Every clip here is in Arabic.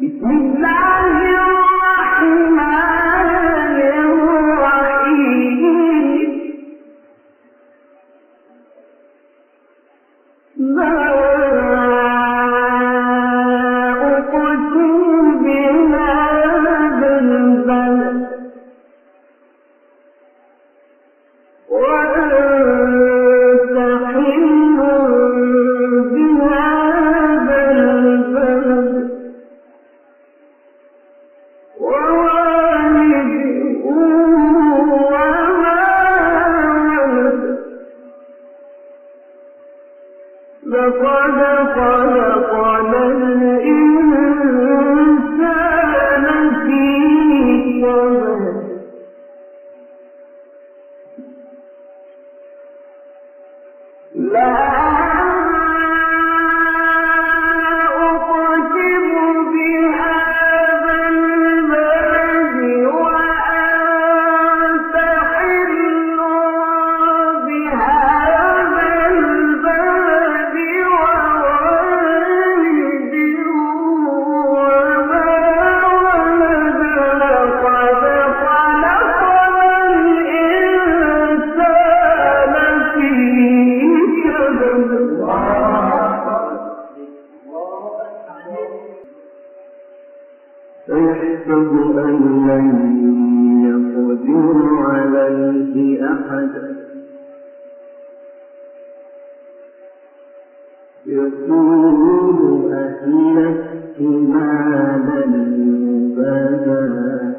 بسم الله يحسب أن لن يقدر عليه أحد. يقول أهلكت مالا بدا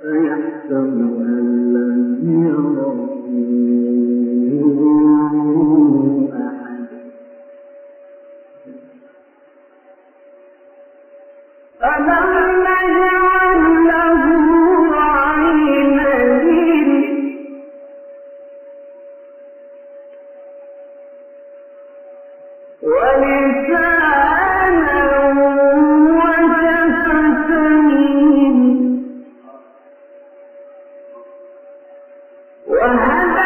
فيحسب أن لن يره وهذا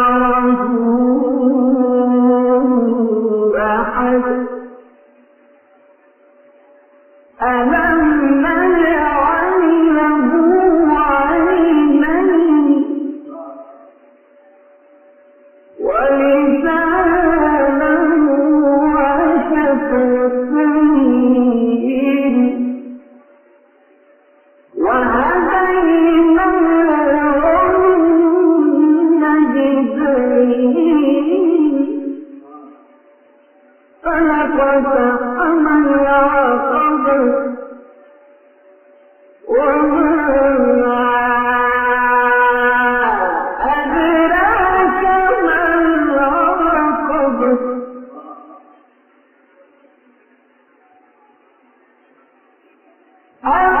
Yeah. I'm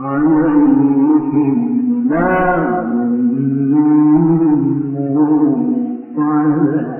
عليهم نار مطلع